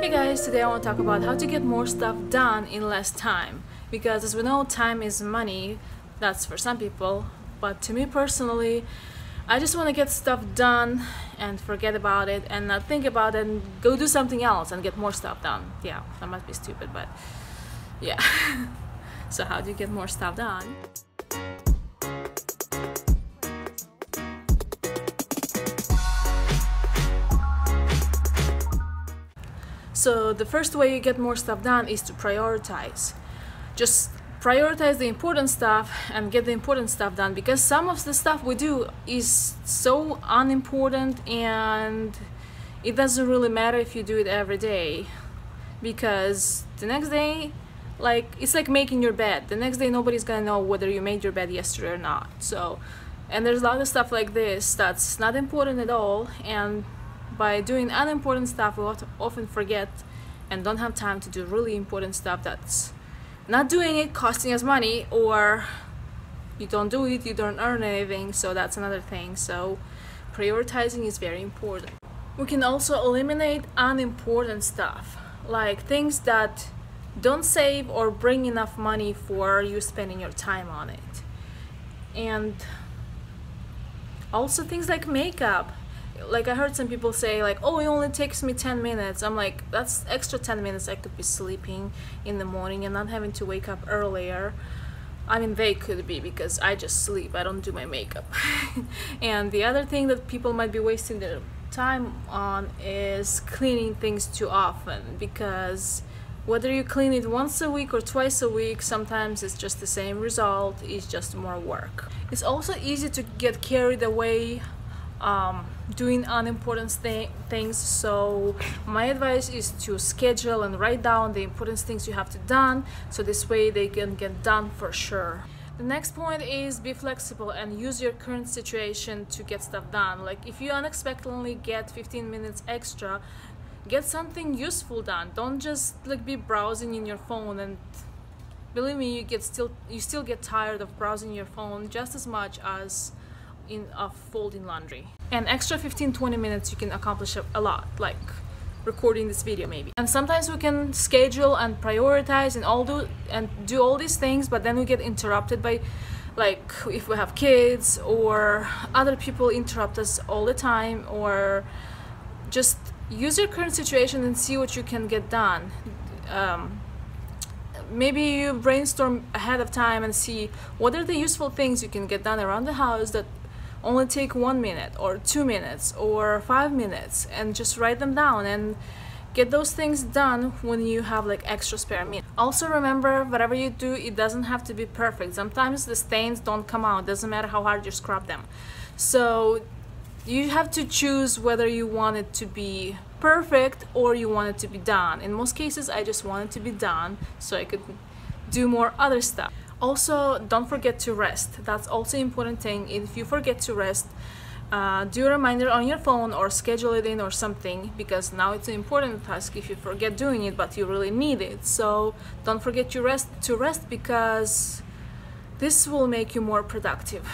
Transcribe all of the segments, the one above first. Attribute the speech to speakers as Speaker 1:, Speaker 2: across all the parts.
Speaker 1: Hey guys, today I want to talk about how to get more stuff done in less time. Because as we know, time is money. That's for some people. But to me personally, I just want to get stuff done and forget about it and not think about it and go do something else and get more stuff done. Yeah, that must be stupid, but yeah. so how do you get more stuff done? So the first way you get more stuff done is to prioritize. Just prioritize the important stuff and get the important stuff done because some of the stuff we do is so unimportant and it doesn't really matter if you do it every day because the next day like it's like making your bed the next day nobody's gonna know whether you made your bed yesterday or not so and there's a lot of stuff like this that's not important at all and by doing unimportant stuff we often forget and don't have time to do really important stuff that's not doing it costing us money or you don't do it you don't earn anything so that's another thing. So prioritizing is very important. We can also eliminate unimportant stuff like things that don't save or bring enough money for you spending your time on it. And also things like makeup like I heard some people say like oh it only takes me 10 minutes. I'm like that's extra 10 minutes I could be sleeping in the morning and not having to wake up earlier. I mean they could be because I just sleep. I don't do my makeup. And the other thing that people might be wasting their time on is cleaning things too often because whether you clean it once a week or twice a week sometimes it's just the same result. It's just more work. It's also easy to get carried away um, doing unimportant th things. So my advice is to schedule and write down the important things you have to done so this way they can get done for sure. The next point is be flexible and use your current situation to get stuff done. Like if you unexpectedly get 15 minutes extra get something useful done. Don't just like be browsing in your phone and believe me you get still you still get tired of browsing your phone just as much as in of folding laundry. And extra 15-20 minutes you can accomplish a lot like recording this video maybe. And sometimes we can schedule and prioritize and all do and do all these things but then we get interrupted by like if we have kids or other people interrupt us all the time or just use your current situation and see what you can get done. Um, maybe you brainstorm ahead of time and see what are the useful things you can get done around the house that only take one minute or two minutes or five minutes and just write them down and get those things done when you have like extra spare minute. Also remember whatever you do it doesn't have to be perfect. Sometimes the stains don't come out. Doesn't matter how hard you scrub them. So you have to choose whether you want it to be perfect or you want it to be done. In most cases I just want it to be done so I could do more other stuff also don't forget to rest. That's also important thing. If you forget to rest uh, do a reminder on your phone or schedule it in or something because now it's an important task if you forget doing it but you really need it. So don't forget to rest to rest because this will make you more productive.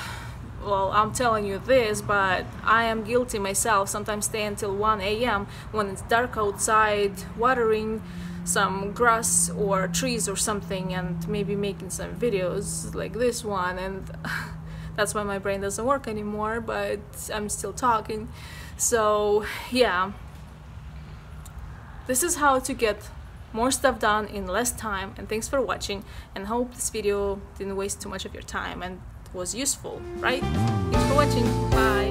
Speaker 1: Well I'm telling you this but I am guilty myself. Sometimes stay until 1 a.m. when it's dark outside watering some grass or trees or something and maybe making some videos like this one and that's why my brain doesn't work anymore but I'm still talking. So yeah. This is how to get more stuff done in less time and thanks for watching and hope this video didn't waste too much of your time and was useful right? Thanks for watching. Bye